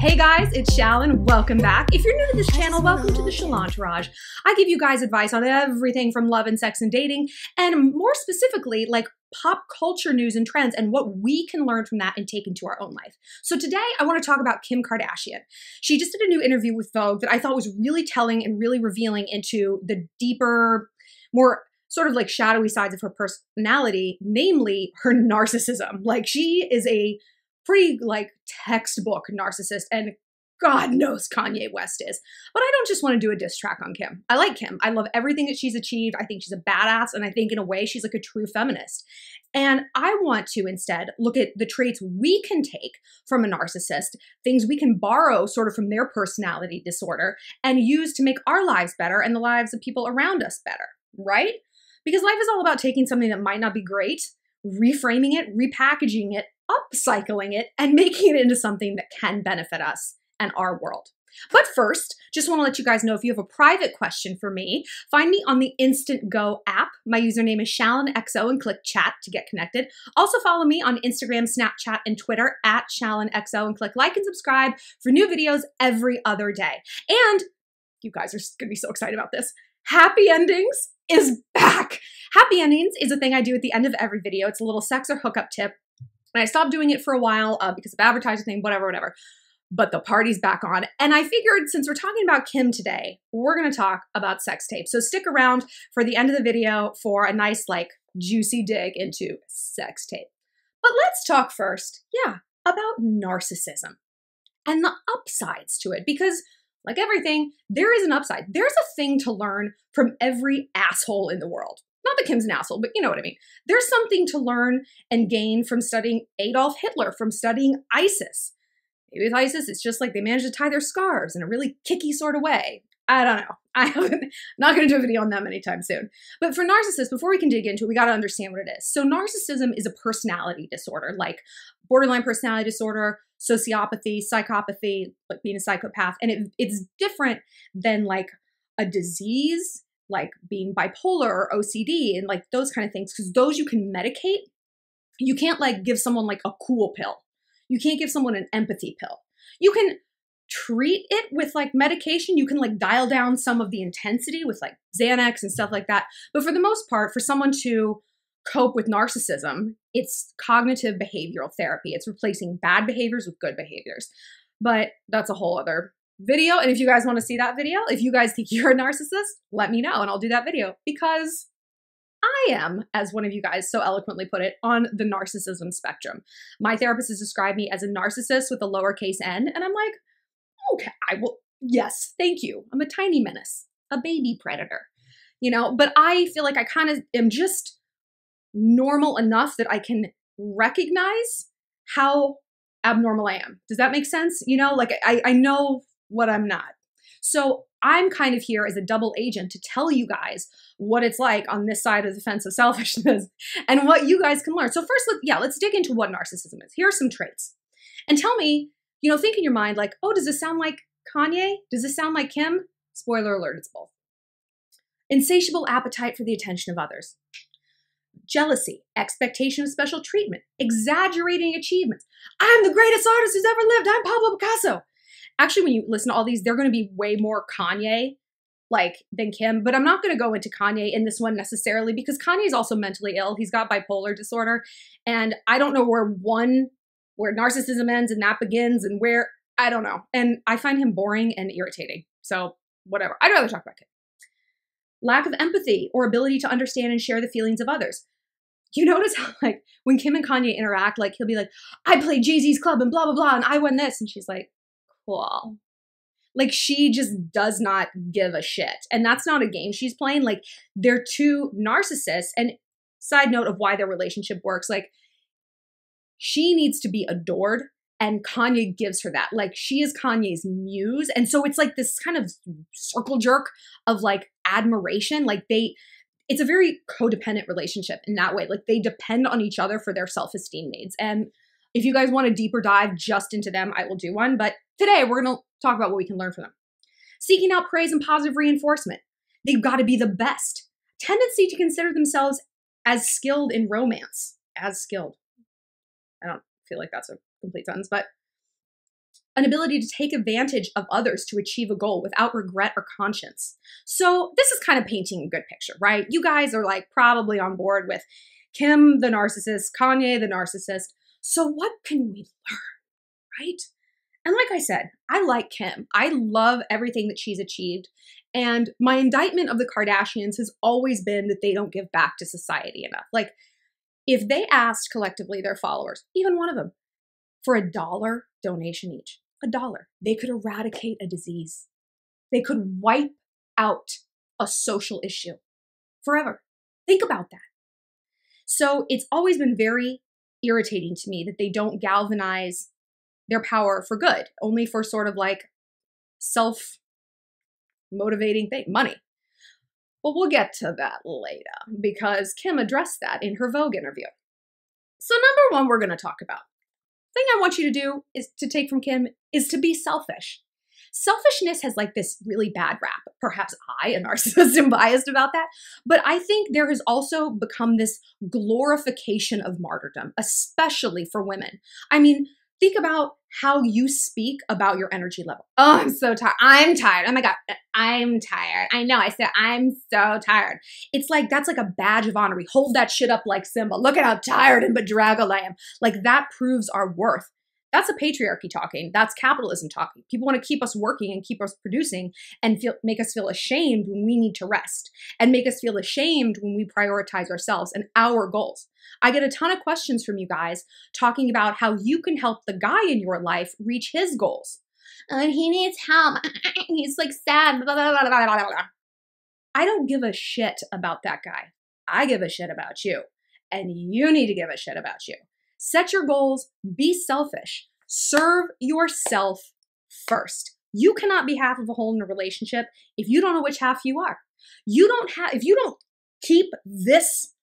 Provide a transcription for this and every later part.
Hey guys, it's Shallon. Welcome back. If you're new to this channel, welcome to the Shallantourage. I give you guys advice on everything from love and sex and dating, and more specifically, like pop culture news and trends and what we can learn from that and take into our own life. So today I want to talk about Kim Kardashian. She just did a new interview with Vogue that I thought was really telling and really revealing into the deeper, more sort of like shadowy sides of her personality, namely her narcissism. Like she is a pretty like textbook narcissist and God knows Kanye West is. But I don't just want to do a diss track on Kim. I like Kim. I love everything that she's achieved. I think she's a badass. And I think, in a way, she's like a true feminist. And I want to instead look at the traits we can take from a narcissist, things we can borrow sort of from their personality disorder and use to make our lives better and the lives of people around us better, right? Because life is all about taking something that might not be great, reframing it, repackaging it, upcycling it and making it into something that can benefit us and our world. But first, just want to let you guys know if you have a private question for me, find me on the Instant Go app. My username is ShallonXO and click chat to get connected. Also follow me on Instagram, Snapchat, and Twitter at ShallonXO and click like and subscribe for new videos every other day. And you guys are going to be so excited about this. Happy Endings is back. Happy Endings is a thing I do at the end of every video. It's a little sex or hookup tip and I stopped doing it for a while uh, because of advertising thing, whatever, whatever. But the party's back on. And I figured since we're talking about Kim today, we're going to talk about sex tape. So stick around for the end of the video for a nice, like, juicy dig into sex tape. But let's talk first, yeah, about narcissism and the upsides to it. Because, like everything, there is an upside. There's a thing to learn from every asshole in the world. Not that Kim's an asshole, but you know what I mean. There's something to learn and gain from studying Adolf Hitler, from studying ISIS. Maybe with ISIS, it's just like they managed to tie their scarves in a really kicky sort of way. I don't know. I haven't, not going to do a video on them anytime soon. But for narcissists, before we can dig into it, we got to understand what it is. So, narcissism is a personality disorder, like borderline personality disorder, sociopathy, psychopathy, like being a psychopath. And it, it's different than like a disease like being bipolar or OCD and like those kind of things because those you can medicate. You can't like give someone like a cool pill. You can't give someone an empathy pill. You can treat it with like medication. You can like dial down some of the intensity with like Xanax and stuff like that. But for the most part, for someone to cope with narcissism, it's cognitive behavioral therapy. It's replacing bad behaviors with good behaviors. But that's a whole other video. And if you guys want to see that video, if you guys think you're a narcissist, let me know and I'll do that video because I am, as one of you guys so eloquently put it, on the narcissism spectrum. My therapist has described me as a narcissist with a lowercase n, and I'm like, okay, I will, yes, thank you. I'm a tiny menace, a baby predator, you know, but I feel like I kind of am just normal enough that I can recognize how abnormal I am. Does that make sense? You know, like I, I know what I'm not. So I'm kind of here as a double agent to tell you guys what it's like on this side of the fence of selfishness and what you guys can learn. So first, let, yeah, let's dig into what narcissism is. Here are some traits. And tell me, you know, think in your mind like, oh, does this sound like Kanye? Does this sound like Kim? Spoiler alert, it's both. Insatiable appetite for the attention of others. Jealousy, expectation of special treatment, exaggerating achievements. I'm the greatest artist who's ever lived. I'm Pablo Picasso actually when you listen to all these, they're going to be way more Kanye like than Kim. But I'm not going to go into Kanye in this one necessarily because Kanye is also mentally ill. He's got bipolar disorder, and I don't know where one where narcissism ends and that begins, and where I don't know. And I find him boring and irritating. So whatever. I'd rather talk about Kim. Lack of empathy or ability to understand and share the feelings of others. You notice how, like, when Kim and Kanye interact, like, he'll be like, I played Jay Z's club and blah, blah, blah, and I won this. And she's like, cool. Like she just does not give a shit. And that's not a game she's playing. Like they're two narcissists. And side note of why their relationship works, like she needs to be adored and Kanye gives her that. Like she is Kanye's muse. And so it's like this kind of circle jerk of like admiration. Like they it's a very codependent relationship in that way. Like they depend on each other for their self-esteem needs. And if you guys want a deeper dive just into them, I will do one. But today we're going to talk about what we can learn from them. Seeking out praise and positive reinforcement. They've got to be the best. Tendency to consider themselves as skilled in romance. As skilled. I don't feel like that's a complete sentence, but an ability to take advantage of others to achieve a goal without regret or conscience. So, this is kind of painting a good picture, right? You guys are like probably on board with Kim the narcissist, Kanye the narcissist. So, what can we learn, right? And like I said, I like Kim. I love everything that she's achieved. And my indictment of the Kardashians has always been that they don't give back to society enough. Like, if they asked collectively their followers, even one of them, for a dollar donation each, a dollar, they could eradicate a disease. They could wipe out a social issue forever. Think about that. So it's always been very irritating to me that they don't galvanize their power for good, only for sort of like self motivating thing, money. But we'll get to that later because Kim addressed that in her Vogue interview. So, number one, we're going to talk about. Thing I want you to do is to take from Kim is to be selfish. Selfishness has like this really bad rap. Perhaps I, a narcissist, am biased about that. But I think there has also become this glorification of martyrdom, especially for women. I mean, think about how you speak about your energy level. Oh, I'm so tired. I'm tired. Oh my God. Uh, I'm tired. I know. I said, I'm so tired. It's like, that's like a badge of honor. We hold that shit up like Simba. Look at how tired and bedraggled I am. Like that proves our worth. That's a patriarchy talking. That's capitalism talking. People want to keep us working and keep us producing and feel make us feel ashamed when we need to rest and make us feel ashamed when we prioritize ourselves and our goals. I get a ton of questions from you guys talking about how you can help the guy in your life reach his goals. And he needs help. He's like sad. Blah, blah, blah, I don't give a shit about that guy. I give a shit about you. And you need to give a shit about you. Set your goals, be selfish, serve yourself first. You cannot be half of a whole in a relationship if you don't know which half you are. You don't have, if you don't keep this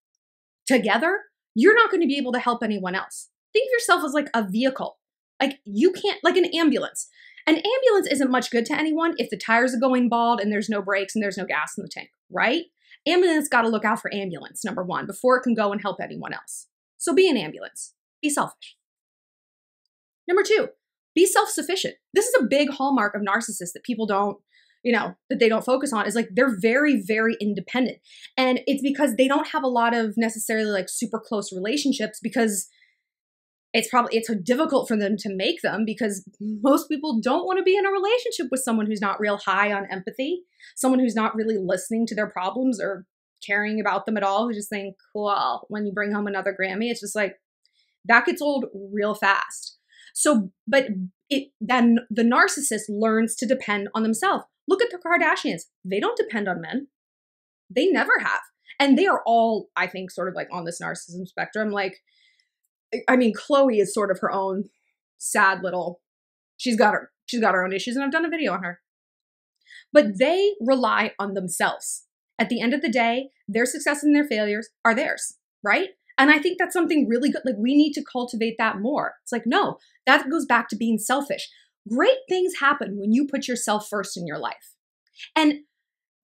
together, you're not going to be able to help anyone else. Think of yourself as like a vehicle. Like you can't, like an ambulance. An ambulance isn't much good to anyone if the tires are going bald and there's no brakes and there's no gas in the tank, right? Ambulance got to look out for ambulance, number one, before it can go and help anyone else. So be an ambulance. Be selfish. Number two, be self sufficient. This is a big hallmark of narcissists that people don't, you know, that they don't focus on is like they're very, very independent. And it's because they don't have a lot of necessarily like super close relationships because it's probably it's difficult for them to make them because most people don't want to be in a relationship with someone who's not real high on empathy someone who's not really listening to their problems or caring about them at all who's just saying cool when you bring home another grammy it's just like that gets old real fast. So, but it then the narcissist learns to depend on themselves. Look at the Kardashians. They don't depend on men. They never have. And they are all, I think, sort of like on this narcissism spectrum. Like, I mean, Khloe is sort of her own sad little, she's got her, she's got her own issues, and I've done a video on her. But they rely on themselves. At the end of the day, their success and their failures are theirs, right? And I think that's something really good. Like, we need to cultivate that more. It's like, no, that goes back to being selfish. Great things happen when you put yourself first in your life. And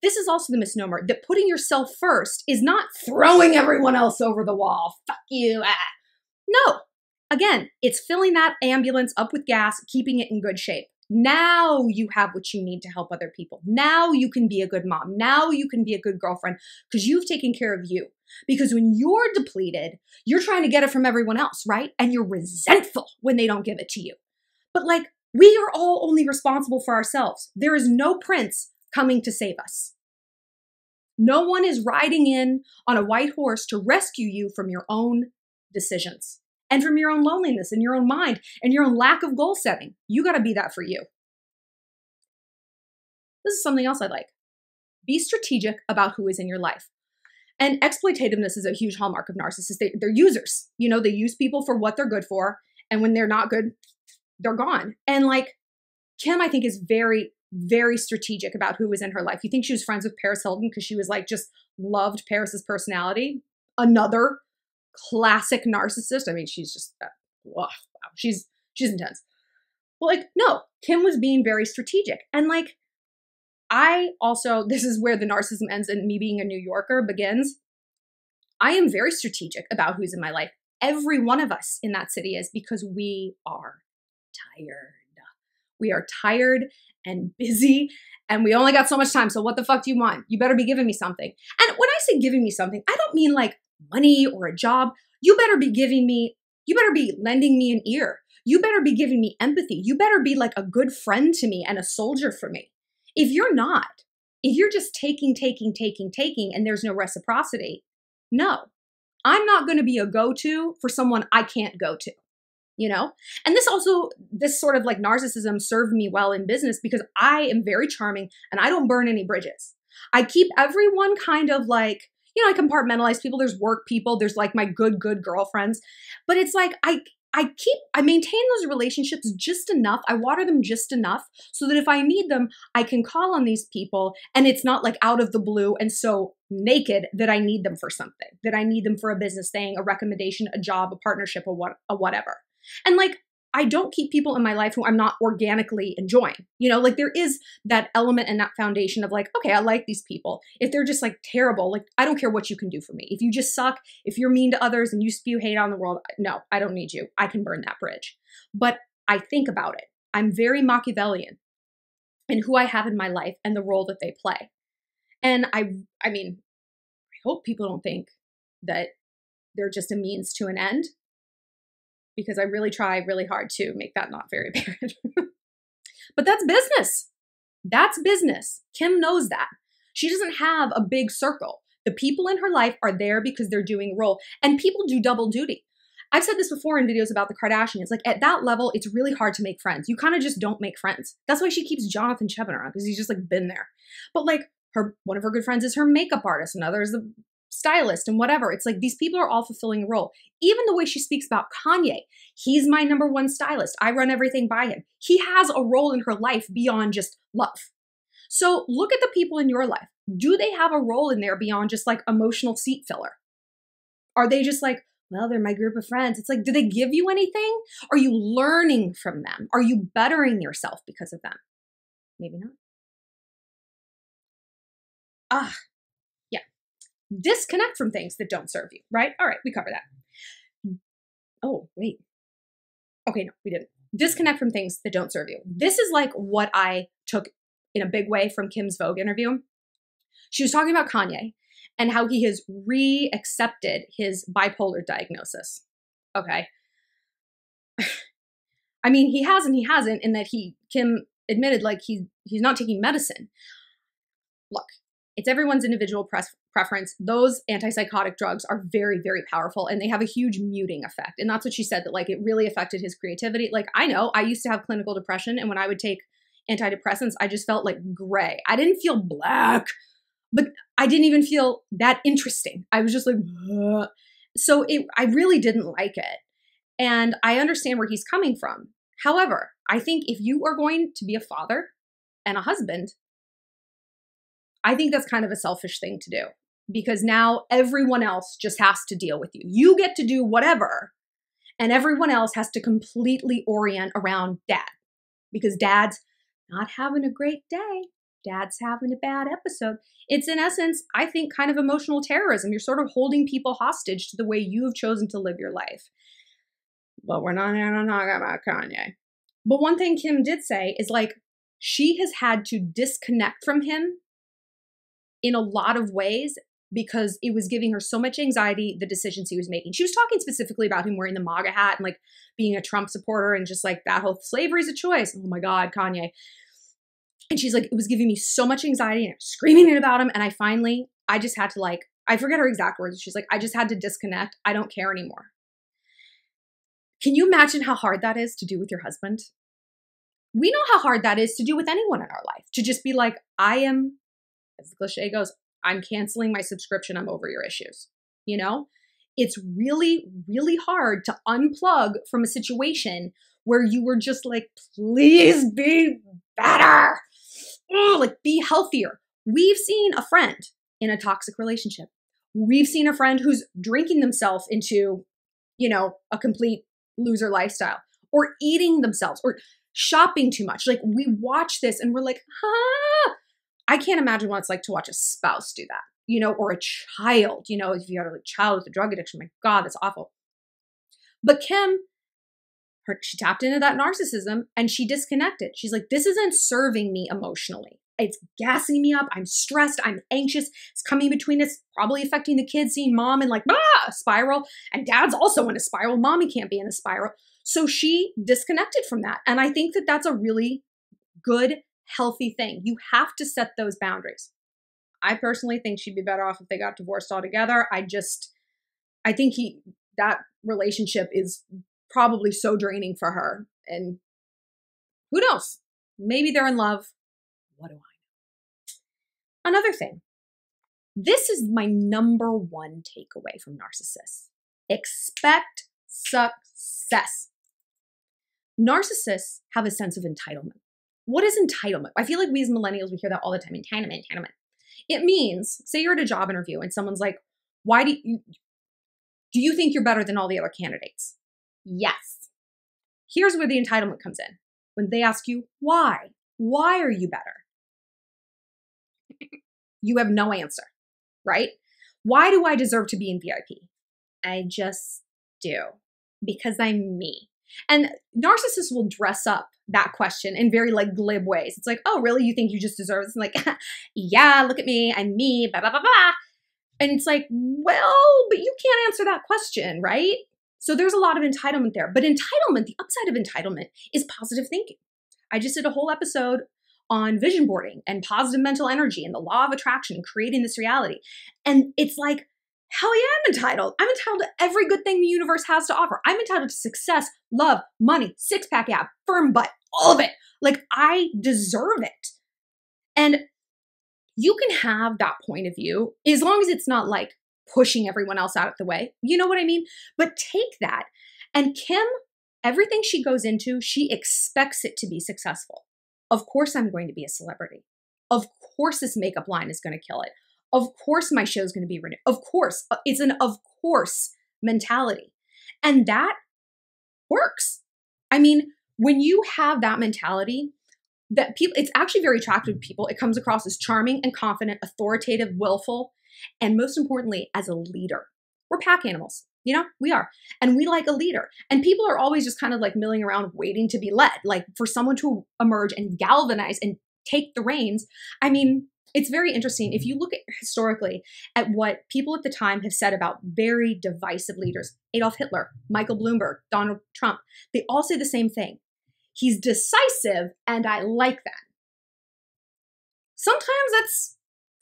this is also the misnomer that putting yourself first is not throwing everyone else over the wall. Fuck you. Ah. No. Again, it's filling that ambulance up with gas, keeping it in good shape. Now you have what you need to help other people. Now you can be a good mom. Now you can be a good girlfriend because you've taken care of you. Because when you're depleted, you're trying to get it from everyone else, right? And you're resentful when they don't give it to you. But like, we are all only responsible for ourselves. There is no prince coming to save us. No one is riding in on a white horse to rescue you from your own decisions and from your own loneliness and your own mind and your own lack of goal setting. You got to be that for you. This is something else I like. Be strategic about who is in your life. And exploitativeness is a huge hallmark of narcissists. They, they're users. You know, they use people for what they're good for. And when they're not good, they're gone. And like Kim, I think, is very, very strategic about who was in her life. You think she was friends with Paris Hilton because she was like just loved Paris's personality? Another classic narcissist. I mean, she's just uh, wow, wow, she's she's intense. Well, like no, Kim was being very strategic, and like I also this is where the narcissism ends and me being a New Yorker begins. I am very strategic about who's in my life. Every one of us in that city is because we are tired. We are tired and busy and we only got so much time. So what the fuck do you want? You better be giving me something. And when I say giving me something, I don't mean like money or a job. You better be giving me, you better be lending me an ear. You better be giving me empathy. You better be like a good friend to me and a soldier for me. If you're not, if you're just taking, taking, taking, taking, and there's no reciprocity, no, I'm not going to be a go to for someone I can't go to you know and this also this sort of like narcissism served me well in business because i am very charming and i don't burn any bridges i keep everyone kind of like you know i compartmentalize people there's work people there's like my good good girlfriends but it's like i I keep, I maintain those relationships just enough. I water them just enough so that if I need them, I can call on these people and it's not like out of the blue and so naked that I need them for something, that I need them for a business thing, a recommendation, a job, a partnership, a what, a whatever. And like, I don't keep people in my life who I'm not organically enjoying. You know, like there is that element and that foundation of like, okay, I like these people. If they're just like terrible, like I don't care what you can do for me. If you just suck, if you're mean to others and you spew hate on the world, no, I don't need you. I can burn that bridge. But I think about it. I'm very Machiavellian in who I have in my life and the role that they play. And I I mean, I hope people don't think that they're just a means to an end because I really try really hard to make that not very apparent. but that's business. That's business. Kim knows that. She doesn't have a big circle. The people in her life are there because they're doing role, and people do double duty. I've said this before in videos about the Kardashians. Like at that level, it's really hard to make friends. You kind of just don't make friends. That's why she keeps Jonathan Cheban around because he's just like been there. But like her, one of her good friends is her makeup artist, another is the stylist and whatever. It's like these people are all fulfilling a role. Even the way she speaks about Kanye, he's my number one stylist. I run everything by him. He has a role in her life beyond just love. So look at the people in your life. Do they have a role in there beyond just like emotional seat filler? Are they just like, well, they're my group of friends. It's like, do they give you anything? Are you learning from them? Are you bettering yourself because of them? Maybe not. Ah, disconnect from things that don't serve you, right? All right, we cover that. Oh, wait. Okay, no, we didn't. Disconnect from things that don't serve you. This is like what I took in a big way from Kim's Vogue interview. She was talking about Kanye and how he has re accepted his bipolar diagnosis. Okay. I mean, he has and he hasn't, in that he, Kim admitted like he, he's not taking medicine. Look, it's everyone's individual press preference. Those antipsychotic drugs are very, very powerful and they have a huge muting effect. And that's what she said that like it really affected his creativity. Like I know I used to have clinical depression and when I would take antidepressants, I just felt like gray. I didn't feel black, but I didn't even feel that interesting. I was just like, Ugh. so it, I really didn't like it. And I understand where he's coming from. However, I think if you are going to be a father and a husband, I think that's kind of a selfish thing to do because now everyone else just has to deal with you. You get to do whatever, and everyone else has to completely orient around dad because dad's not having a great day. Dad's having a bad episode. It's in essence, I think, kind of emotional terrorism. You're sort of holding people hostage to the way you have chosen to live your life. But we're not going to talk about Kanye. But one thing Kim did say is like, she has had to disconnect from him in a lot of ways because it was giving her so much anxiety the decisions he was making. She was talking specifically about him wearing the MAGA hat and like being a Trump supporter and just like that whole slavery is a choice. Oh my God, Kanye. And she's like, it was giving me so much anxiety and screaming it about him. And I finally, I just had to like, I forget her exact words. She's like, I just had to disconnect. I don't care anymore. Can you imagine how hard that is to do with your husband? We know how hard that is to do with anyone in our life. To just be like, I am as the cliche goes, I'm canceling my subscription. I'm over your issues. You know, it's really, really hard to unplug from a situation where you were just like, please be better. Like, be healthier. We've seen a friend in a toxic relationship. We've seen a friend who's drinking themselves into, you know, a complete loser lifestyle or eating themselves or shopping too much. Like, we watch this and we're like, ah, I can't imagine what it's like to watch a spouse do that, you know, or a child, you know, if you have a child with a drug addiction, my God, that's awful. But Kim her, she tapped into that narcissism and she disconnected. She's like, this isn't serving me emotionally. It's gassing me up. I'm stressed. I'm anxious. It's coming between us, probably affecting the kids, seeing mom and like, ah, spiral. And dad's also in a spiral. Mommy can't be in a spiral. So she disconnected from that. And I think that that's a really good, healthy thing. You have to set those boundaries. I personally think she'd be better off if they got divorced altogether. I just, I think he, that relationship is probably so draining for her. And who knows? Maybe they're in love. What do I know? Another thing. This is my number one takeaway from narcissists. Expect success. Narcissists have a sense of entitlement. What is entitlement? I feel like we as millennials, we hear that all the time entitlement, entitlement. It means, say you're at a job interview and someone's like, why do you, do you think you're better than all the other candidates? Yes. Here's where the entitlement comes in. When they ask you, why? Why are you better? you have no answer, right? Why do I deserve to be in VIP? I just do because I'm me. And narcissists will dress up that question in very like glib ways. It's like, oh, really? You think you just deserve this? I'm like, yeah, look at me. I'm me, blah, blah, blah, blah. And it's like, well, but you can't answer that question, right? So there's a lot of entitlement there. But entitlement, the upside of entitlement is positive thinking. I just did a whole episode on vision boarding and positive mental energy and the law of attraction and creating this reality. And it's like, hell yeah, I'm entitled. I'm entitled to every good thing the universe has to offer. I'm entitled to success, love, money, six pack app, firm butt, all of it. Like I deserve it. And you can have that point of view as long as it's not like pushing everyone else out of the way. You know what I mean? But take that. And Kim, everything she goes into, she expects it to be successful. Of course, I'm going to be a celebrity. Of course, this makeup line is going to kill it. Of course, my show is going to be renewed. Of course, uh, it's an of course mentality. And that works. I mean, when you have that mentality, that people, it's actually very attractive to people. It comes across as charming and confident, authoritative, willful, and most importantly, as a leader. We're pack animals. You know, we are. And we like a leader. And people are always just kind of like milling around waiting to be led, like for someone to emerge and galvanize and take the reins. I mean, it's very interesting. If you look at historically at what people at the time have said about very divisive leaders, Adolf Hitler, Michael Bloomberg, Donald Trump, they all say the same thing. He's decisive, and I like that. Sometimes that's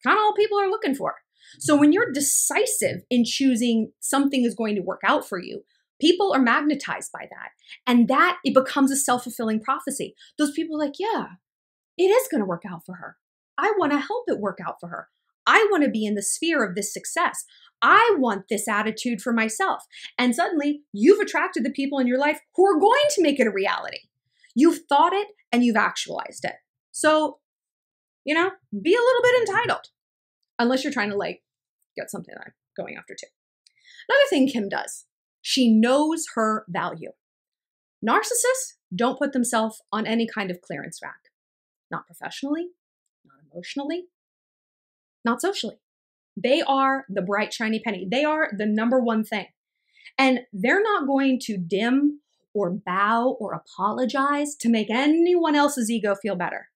kind of all people are looking for. So when you're decisive in choosing something is going to work out for you, people are magnetized by that. And that it becomes a self-fulfilling prophecy. Those people like, yeah, it is going to work out for her. I want to help it work out for her. I want to be in the sphere of this success. I want this attitude for myself. And suddenly you've attracted the people in your life who are going to make it a reality. You've thought it and you've actualized it. So, you know, be a little bit entitled unless you're trying to like get something that I'm going after too. Another thing Kim does, she knows her value. Narcissists don't put themselves on any kind of clearance rack, not professionally, emotionally, not socially. They are the bright, shiny penny. They are the number one thing. And they're not going to dim or bow or apologize to make anyone else's ego feel better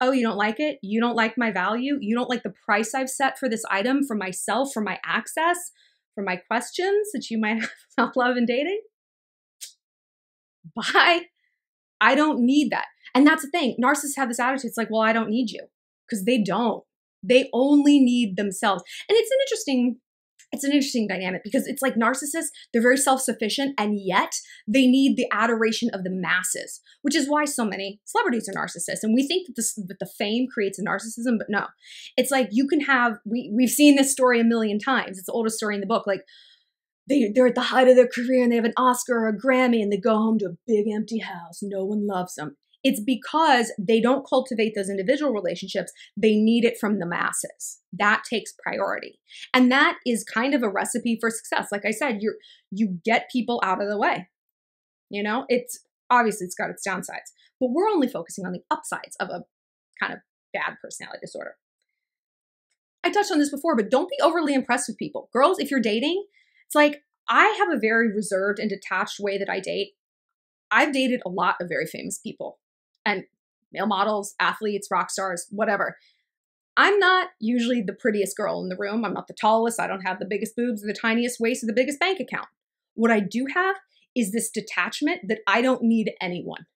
oh, you don't like it? You don't like my value? You don't like the price I've set for this item for myself, for my access, for my questions that you might have about love and dating? Bye. I don't need that. And that's the thing. Narcissists have this attitude. It's like, well, I don't need you because they don't. They only need themselves. And it's an interesting it's an interesting dynamic because it's like narcissists, they're very self sufficient, and yet they need the adoration of the masses, which is why so many celebrities are narcissists. And we think that, this, that the fame creates a narcissism, but no. It's like you can have, we, we've seen this story a million times. It's the oldest story in the book. Like, they, they're at the height of their career and they have an Oscar or a Grammy and they go home to a big empty house. No one loves them. It's because they don't cultivate those individual relationships. They need it from the masses. That takes priority. And that is kind of a recipe for success. Like I said, you you get people out of the way. You know, it's obviously it's got its downsides, but we're only focusing on the upsides of a kind of bad personality disorder. I touched on this before, but don't be overly impressed with people. Girls, if you're dating, it's like I have a very reserved and detached way that I date. I've dated a lot of very famous people and male models, athletes, rock stars, whatever. I'm not usually the prettiest girl in the room. I'm not the tallest. I don't have the biggest boobs or the tiniest waist or the biggest bank account. What I do have is this detachment that I don't need anyone.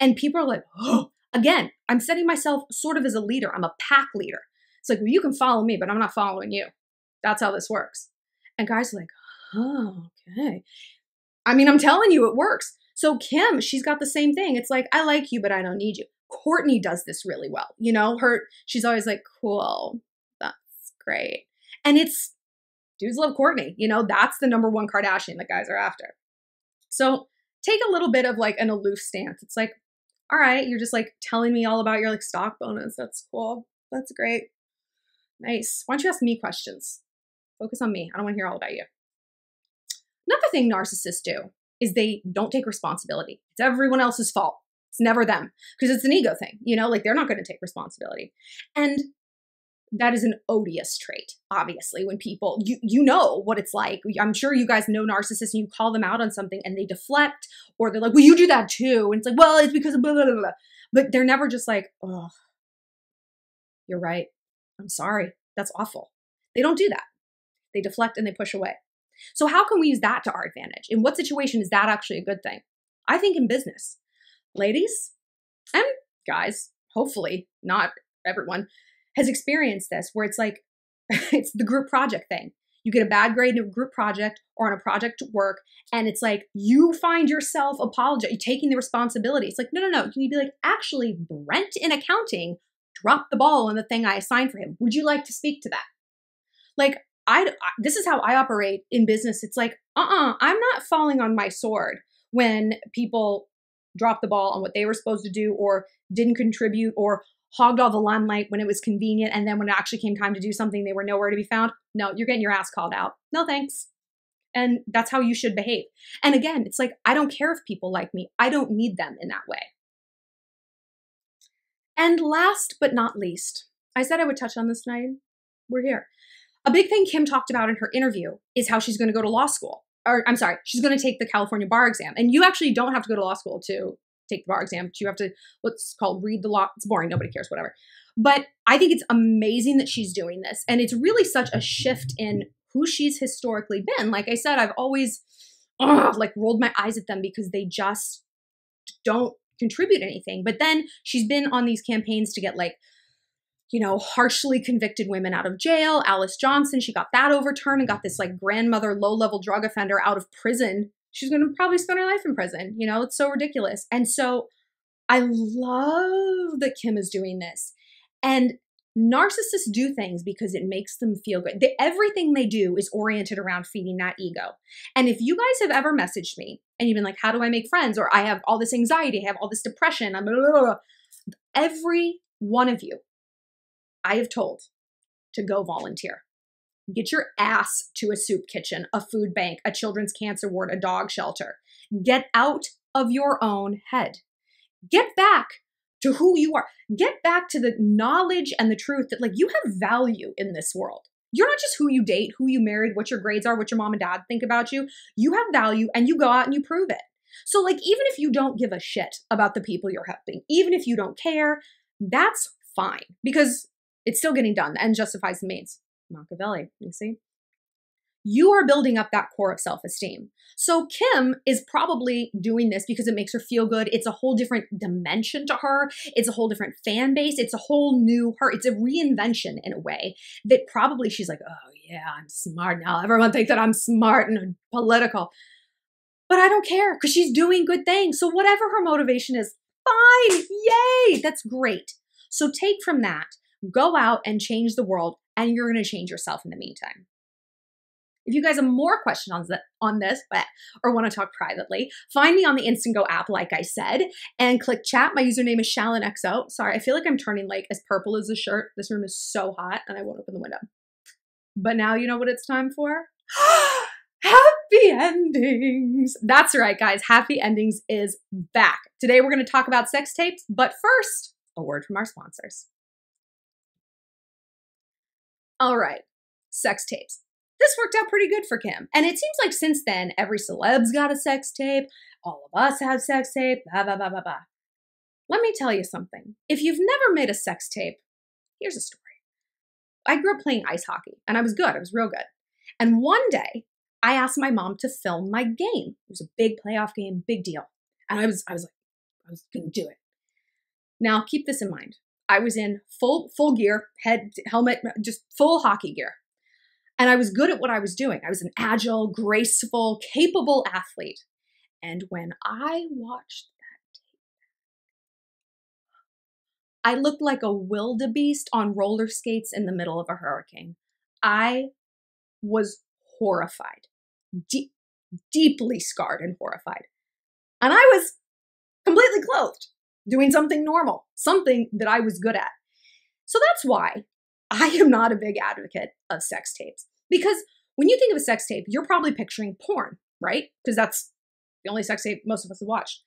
And people are like, oh, again, I'm setting myself sort of as a leader. I'm a pack leader. It's like, well, you can follow me, but I'm not following you. That's how this works. And guys are like, oh, okay. I mean, I'm telling you, it works. So Kim, she's got the same thing. It's like, I like you, but I don't need you. Kourtney does this really well. You know, her, she's always like, cool, that's great. And it's, dudes love Kourtney. You know, that's the number one Kardashian that guys are after. So take a little bit of like an aloof stance. It's like, all right, you're just like telling me all about your like stock bonus. That's cool. That's great. Nice. Why don't you ask me questions? Focus on me. I don't want to hear all about you. Another thing narcissists do is they don't take responsibility. It's everyone else's fault. It's never them because it's an ego thing, you know, like they're not going to take responsibility. And that is an odious trait, obviously, when people, you, you know what it's like. I'm sure you guys know narcissists and you call them out on something and they deflect or they're like, well, you do that too. And it's like, well, it's because of blah, blah, blah, blah. But they're never just like, oh, you're right. I'm sorry. That's awful. They don't do that. They deflect and they push away. So, how can we use that to our advantage? In what situation is that actually a good thing? I think in business. Ladies and guys, hopefully not everyone, has experienced this where it's like, it's the group project thing. You get a bad grade in a group project or on a project work, and it's like you find yourself apologizing, taking the responsibility. It's like, no, no, no. Can you be like, actually, Brent in accounting dropped the ball on the thing I assigned for him. Would you like to speak to that? Like, I, this is how I operate in business. It's like, uh-uh, I'm not falling on my sword when people drop the ball on what they were supposed to do or didn't contribute or hogged all the limelight when it was convenient and then when it actually came time to do something they were nowhere to be found. No, you're getting your ass called out. No thanks. And that's how you should behave. And again, it's like I don't care if people like me. I don't need them in that way. And last but not least, I said I would touch on this tonight. We're here. A big thing Kim talked about in her interview is how she's going to go to law school. Or I'm sorry, she's going to take the California bar exam. And you actually don't have to go to law school to take the bar exam. You have to what's called read the law. It's boring, nobody cares, whatever. But I think it's amazing that she's doing this. And it's really such a shift in who she's historically been. Like I said, I've always ugh, like rolled my eyes at them because they just don't contribute anything. But then she's been on these campaigns to get like you know, harshly convicted women out of jail. Alice Johnson, she got that overturned and got this like grandmother, low level drug offender out of prison. She's going to probably spend her life in prison. You know, it's so ridiculous. And so I love that Kim is doing this. And narcissists do things because it makes them feel good. They, everything they do is oriented around feeding that ego. And if you guys have ever messaged me and you've been like, how do I make friends? Or I have all this anxiety, I have all this depression, I'm blah, blah, blah. every one of you I have told to go volunteer. Get your ass to a soup kitchen, a food bank, a children's cancer ward, a dog shelter. Get out of your own head. Get back to who you are. Get back to the knowledge and the truth that, like, you have value in this world. You're not just who you date, who you married, what your grades are, what your mom and dad think about you. You have value and you go out and you prove it. So, like, even if you don't give a shit about the people you're helping, even if you don't care, that's fine because it's still getting done. The end justifies the means. Machiavelli, you see? You are building up that core of self esteem. So, Kim is probably doing this because it makes her feel good. It's a whole different dimension to her. It's a whole different fan base. It's a whole new her. It's a reinvention in a way that probably she's like, oh, yeah, I'm smart now. Everyone thinks that I'm smart and political. But I don't care because she's doing good things. So, whatever her motivation is, fine. Yay. That's great. So, take from that Go out and change the world, and you're going to change yourself in the meantime. If you guys have more questions on this but, or want to talk privately, find me on the Instant Go app, like I said, and click chat. My username is ShallonXO. Sorry, I feel like I'm turning like as purple as a shirt. This room is so hot, and I won't open the window. But now you know what it's time for? Happy endings. That's right, guys. Happy endings is back. Today we're going to talk about sex tapes, but first, a word from our sponsors. All right, sex tapes. This worked out pretty good for Kim. And it seems like since then, every celeb's got a sex tape. All of us have sex tape, blah, blah, blah, blah, blah. Let me tell you something. If you've never made a sex tape, here's a story. I grew up playing ice hockey and I was good. I was real good. And one day I asked my mom to film my game. It was a big playoff game, big deal. And I was, I was like, I was gonna do it. Now keep this in mind. I was in full full gear, head helmet, just full hockey gear. And I was good at what I was doing. I was an agile, graceful, capable athlete. And when I watched that tape, I looked like a wildebeest on roller skates in the middle of a hurricane. I was horrified, deep, deeply scarred and horrified. And I was completely clothed, doing something normal, something that I was good at. So that's why I am not a big advocate of sex tapes. Because when you think of a sex tape, you're probably picturing porn, right? Because that's the only sex tape most of us have watched.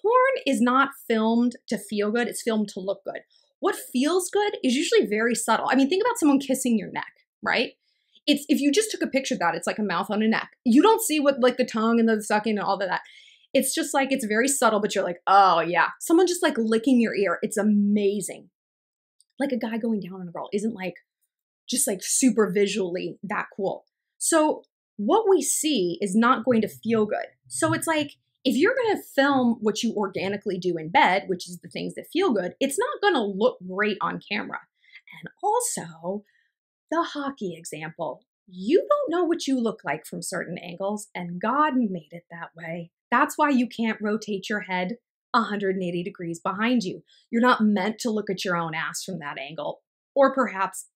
Porn is not filmed to feel good, it's filmed to look good. What feels good is usually very subtle. I mean, think about someone kissing your neck, right? It's if you just took a picture of that, it's like a mouth on a neck. You don't see what like the tongue and the sucking and all of that. It's just like it's very subtle, but you're like, oh yeah. Someone just like licking your ear. It's amazing. Like a guy going down on a girl isn't like just like super visually that cool. So what we see is not going to feel good. So it's like if you're going to film what you organically do in bed, which is the things that feel good, it's not going to look great on camera. And also, the hockey example. You don't know what you look like from certain angles, and God made it that way. That's why you can't rotate your head 180 degrees behind you. You're not meant to look at your own ass from that angle, or perhaps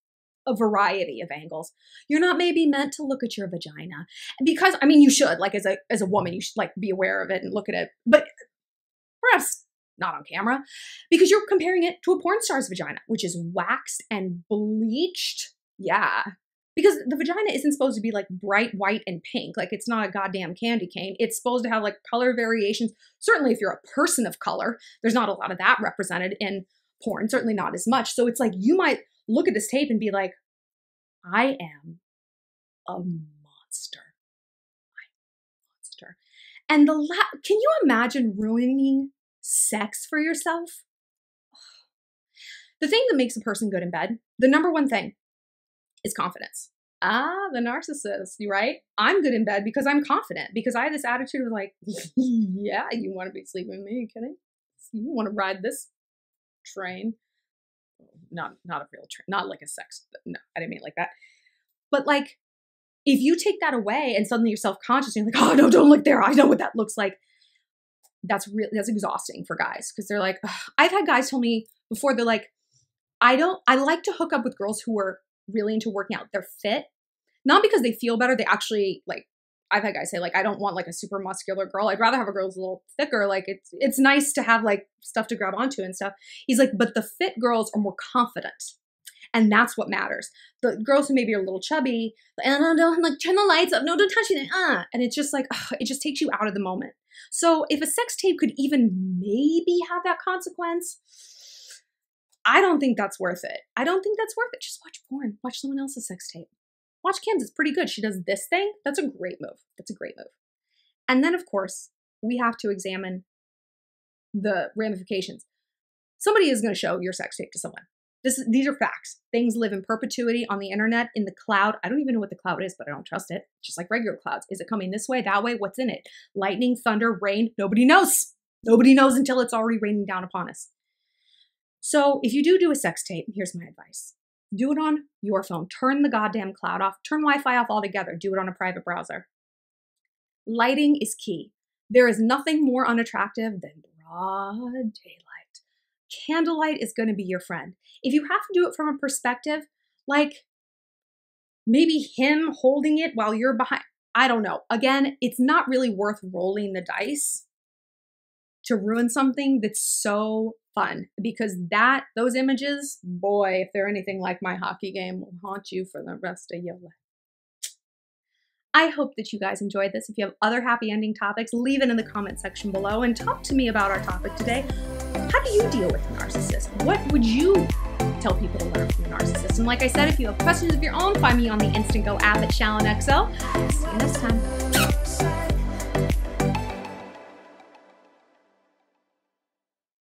a variety of angles. You're not maybe meant to look at your vagina because I mean you should like as a as a woman you should like be aware of it and look at it, but perhaps not on camera because you're comparing it to a porn star's vagina, which is waxed and bleached. Yeah. Because the vagina isn't supposed to be like bright white and pink. Like it's not a goddamn candy cane. It's supposed to have like color variations. Certainly, if you're a person of color, there's not a lot of that represented in porn, certainly not as much. So it's like you might look at this tape and be like, I am a monster. I'm a monster. And the la- can you imagine ruining sex for yourself? The thing that makes a person good in bed, the number one thing, is confidence. Ah, the narcissist, right? I'm good in bed because I'm confident, because I have this attitude of like, yeah, you want to be sleeping with me, you kidding? You want to ride this train? not not a real train, not like a sex. No, I didn't mean like that. But like, if you take that away and suddenly you're self conscious and you're like, oh no, don't look there. I know what that looks like. That's really that's exhausting for guys because they're like, Ugh. I've had guys tell me before they're like, I don't. I like to hook up with girls who are really into working out. They're fit, not because they feel better. They actually like I've had guys say like I don't want like a super muscular girl. I'd rather have a girl who's a little thicker. Like it's it's nice to have like stuff to grab onto and stuff. He's like, but the fit girls are more confident. And that's what matters. The girls who maybe are a little chubby, and oh, don't like turn the lights up. No, don't touch it. Uh, and it's just like ugh, it just takes you out of the moment. So if a sex tape could even maybe have that consequence, I don't think that's worth it. I don't think that's worth it. Just watch porn. Watch someone else's sex tape. Watch Kim's, it's pretty good. She does this thing. That's a great move. That's a great move. And then, of course, we have to examine the ramifications. Somebody is going to show your sex tape to someone. This, these are facts. Things live in perpetuity on the internet, in the cloud. I don't even know what the cloud is, but I don't trust it. Just like regular clouds. Is it coming this way, that way? What's in it? Lightning, thunder, rain? Nobody knows. Nobody knows until it's already raining down upon us. So if you do do a sex tape, here's my advice do it on your phone. Turn the goddamn cloud off. Turn Wi Fi off altogether. Do it on a private browser. Lighting is key. There is nothing more unattractive than broad daylight. Candlelight is going to be your friend. If you have to do it from a perspective, like maybe him holding it while you're behind, I don't know. Again, it's not really worth rolling the dice to ruin something that's so fun because that those images, boy, if they're anything like my hockey game, will haunt you for the rest of your life. I hope that you guys enjoyed this. If you have other happy ending topics, leave it in the comment section below and talk to me about our topic today. How do you deal with a narcissist? What would you tell people to learn from a narcissist? And like I said, if you have questions of your own, find me on the Instant Go app at ShallonXO. See you next time.